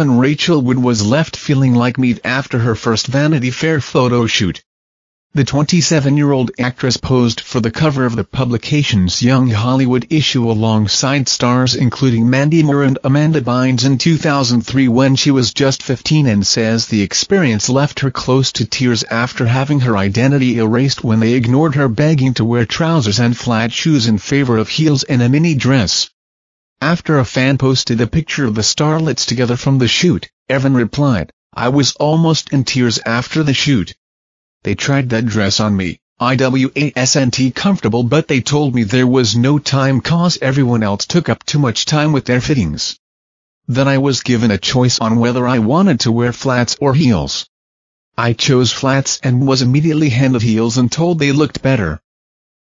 27 Rachel Wood was left feeling like meat after her first Vanity Fair photo shoot. The 27-year-old actress posed for the cover of the publication's Young Hollywood issue alongside stars including Mandy Moore and Amanda Bynes in 2003 when she was just 15 and says the experience left her close to tears after having her identity erased when they ignored her begging to wear trousers and flat shoes in favor of heels and a mini dress. After a fan posted a picture of the starlets together from the shoot, Evan replied, I was almost in tears after the shoot. They tried that dress on me, IWASNT comfortable but they told me there was no time cause everyone else took up too much time with their fittings. Then I was given a choice on whether I wanted to wear flats or heels. I chose flats and was immediately handed heels and told they looked better.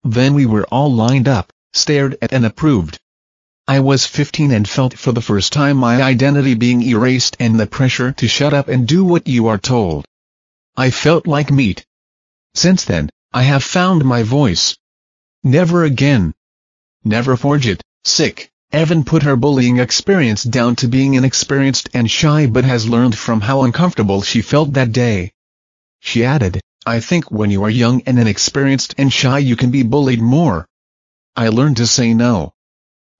Then we were all lined up, stared at and approved. I was 15 and felt for the first time my identity being erased and the pressure to shut up and do what you are told. I felt like meat. Since then, I have found my voice. Never again. Never forge it, sick. Evan put her bullying experience down to being inexperienced and shy but has learned from how uncomfortable she felt that day. She added, I think when you are young and inexperienced and shy you can be bullied more. I learned to say no.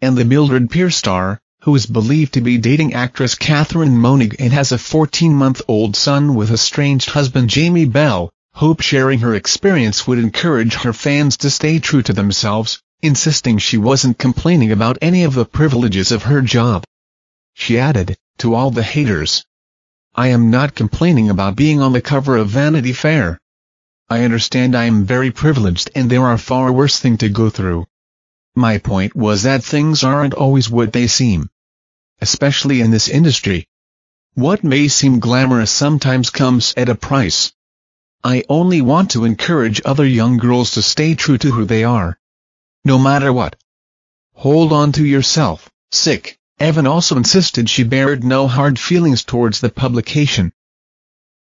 And the Mildred Pierce star, who is believed to be dating actress Katherine Moennig and has a 14-month-old son with estranged husband Jamie Bell, Hope sharing her experience would encourage her fans to stay true to themselves, insisting she wasn't complaining about any of the privileges of her job. She added, to all the haters. I am not complaining about being on the cover of Vanity Fair. I understand I am very privileged and there are far worse things to go through. My point was that things aren't always what they seem especially in this industry. What may seem glamorous sometimes comes at a price. I only want to encourage other young girls to stay true to who they are. No matter what. Hold on to yourself, sick. Evan also insisted she bared no hard feelings towards the publication,